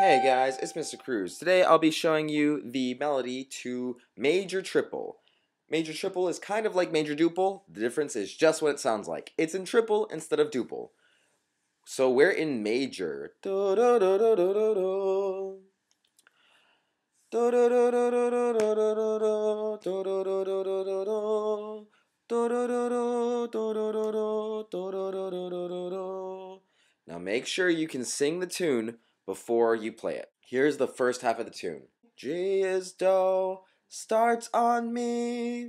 Hey guys, it's Mr. Cruz. Today I'll be showing you the melody to Major Triple. Major Triple is kind of like Major Duple, the difference is just what it sounds like. It's in triple instead of duple. So we're in major. Now make sure you can sing the tune before you play it. Here's the first half of the tune. G is do, starts on mi.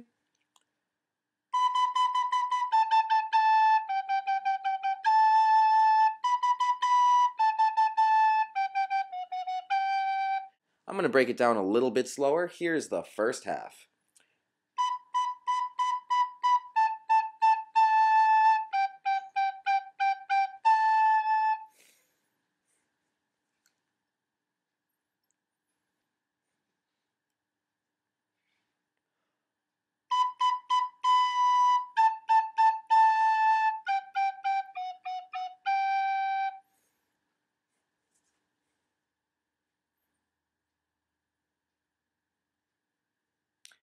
I'm going to break it down a little bit slower. Here's the first half.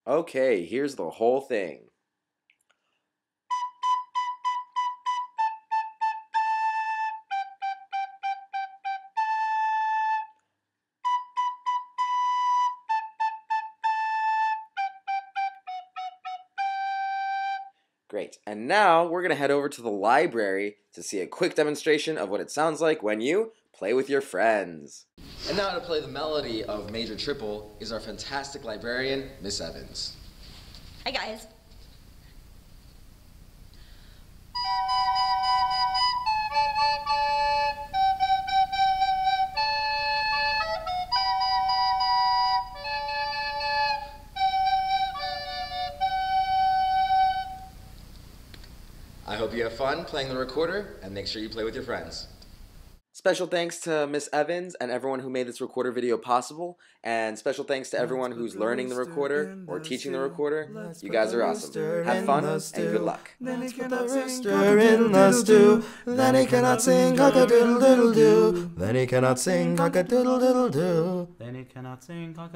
Okay, here's the whole thing. Great, and now we're going to head over to the library to see a quick demonstration of what it sounds like when you play with your friends. And now to play the melody of Major Triple is our fantastic librarian, Miss Evans. Hi, guys. I hope you have fun playing the recorder and make sure you play with your friends. Special thanks to Miss Evans and everyone who made this recorder video possible. And special thanks to everyone who's learning the recorder or teaching the recorder. You guys are awesome. Have fun and good luck. Then he cannot rooster in the stew. Then he cannot sing cock a doodle doodle doo. Then he cannot sing cock a doodle doodle doo. Then he cannot sing cock